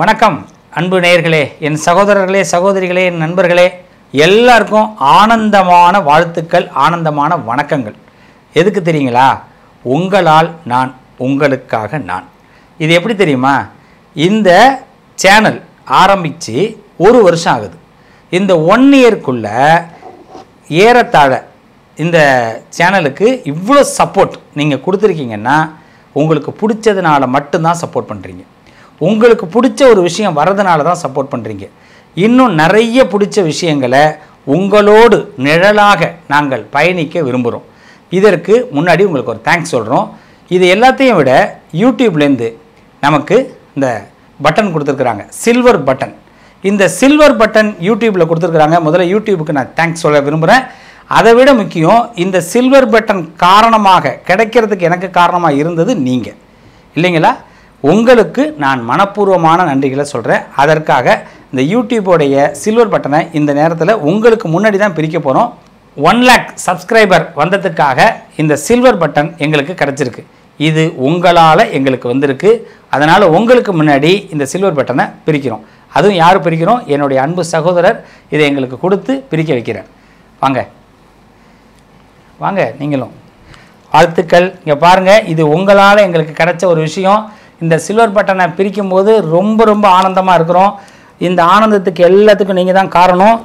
வணக்கம் அன்பு நேயர்களே என் சகோதரர்களே சகோதரிகளே என் நண்பர்களே. எல்லாருக்கும் ஆனந்தமான வாழ்த்துக்கள் ஆனந்தமான வணக்கங்கள். எதுக்கு தெரியுங்களா? உங்களால் நான் உங்களுக்காக நான். இது எப்படி தெரியுமா? இந்த சேனல் ஆரம்பித்து ஒரு வருஷம் ஆகுது. இந்த ஒன் இயர்க்குள்ள ஏறத்தாழ இந்த சேனலுக்கு இவ்வளோ சப்போர்ட் நீங்கள் கொடுத்துருக்கீங்கன்னா உங்களுக்கு பிடிச்சதுனால மட்டும்தான் சப்போர்ட் பண்ணுறீங்க உங்களுக்கு பிடிச்ச ஒரு விஷயம் வரதுனால தான் சப்போர்ட் பண்ணுறீங்க இன்னும் நிறைய பிடிச்ச விஷயங்களை உங்களோடு நிழலாக நாங்கள் பயணிக்க விரும்புகிறோம் இதற்கு முன்னாடி உங்களுக்கு ஒரு தேங்க்ஸ் சொல்கிறோம் இது எல்லாத்தையும் விட யூடியூப்லேருந்து நமக்கு இந்த பட்டன் கொடுத்துருக்குறாங்க. சில்வர் பட்டன் இந்த சில்வர் பட்டன் யூடியூப்பில் கொடுத்துருக்குறாங்க. முதல்ல யூடியூபுக்கு நான் தேங்க்ஸ் சொல்ல விரும்புகிறேன் அதை விட முக்கியம் இந்த சில்வர் பட்டன் காரணமாக கிடைக்கிறதுக்கு எனக்கு காரணமாக இருந்தது நீங்கள் இல்லைங்களா? உங்களுக்கு நான் மனப்பூர்வமான நன்றிகளை சொல்கிறேன் அதற்காக இந்த யூடியூபோடைய சில்வர் பட்டனை இந்த நேரத்தில் உங்களுக்கு முன்னாடி தான் பிரிக்க போகிறோம் ஒன் லேக் சப்ஸ்கிரைபர் வந்ததுக்காக இந்த சில்வர் பட்டன் எங்களுக்கு கிடச்சிருக்கு. இது உங்களால் எங்களுக்கு வந்திருக்கு. அதனால் உங்களுக்கு முன்னாடி இந்த சில்வர் பட்டனை பிரிக்கிறோம். அதுவும் யார் பிரிக்கிறோம்? என்னுடைய அன்பு சகோதரர் இதை எங்களுக்கு கொடுத்து பிரிக்க வைக்கிறார் வாங்க. வாங்க நீங்களும். வாழ்த்துக்கள். இங்கே பாருங்கள் இது உங்களால் எங்களுக்கு கிடைச்ச ஒரு விஷயம். இந்த சில்வர் பட்டனை பிரிக்கும் போது ரொம்ப ரொம்ப ஆனந்தமாக இருக்கிறோம். இந்த ஆனந்தத்துக்கு எல்லாத்துக்கும் நீங்கள் தான் காரணம்.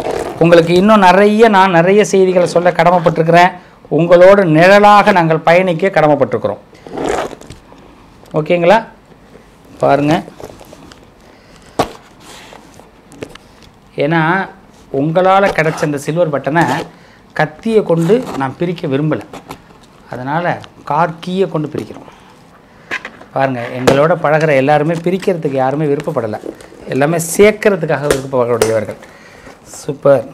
உங்களுக்கு இன்னும் நிறைய நான் நிறைய செய்திகளை சொல்ல கடமைப்பட்டிருக்கிறேன். உங்களோட நிழலாக நாங்கள் பயணிக்க கடமைப்பட்டிருக்கிறோம். ஓகேங்களா? பாருங்கள் ஏன்னா உங்களால் கிடச்ச அந்த சில்வர் பட்டனை கத்தியை கொண்டு நான் பிரிக்க விரும்பலை. அதனால் கார்கீயை கொண்டு பிரிக்கிறோம். பாருங்கள் எங்களோட பழகுற எல்லாருமே பிரிக்கிறதுக்கு யாருமே விருப்பப்படலை. எல்லாமே சேர்க்கறதுக்காக விருப்பப்படக்கூடியவர்கள். Super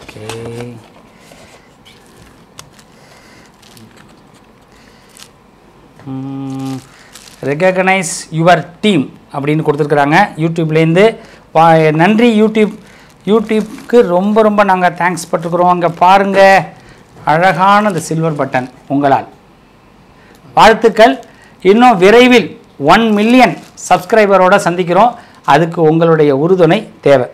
okay recognise your team அப்படின்னு கொடுத்துருக்குறாங்க. யூடியூப்லேருந்து நன்றி யூடியூப் யூடியூப்க்கு ரொம்ப ரொம்ப நாங்கள் தேங்க்ஸ் பட்டுக்கிறோம் அங்கே பாருங்கள் அழகான அந்த சில்வர் பட்டன் உங்களால். வாழ்த்துக்கள். இன்னும் விரைவில் ஒன் மில்லியன் சப்ஸ்கிரைபரோடு சந்திக்கிறோம். அதுக்கு உங்களுடைய உறுதுணை தேவை.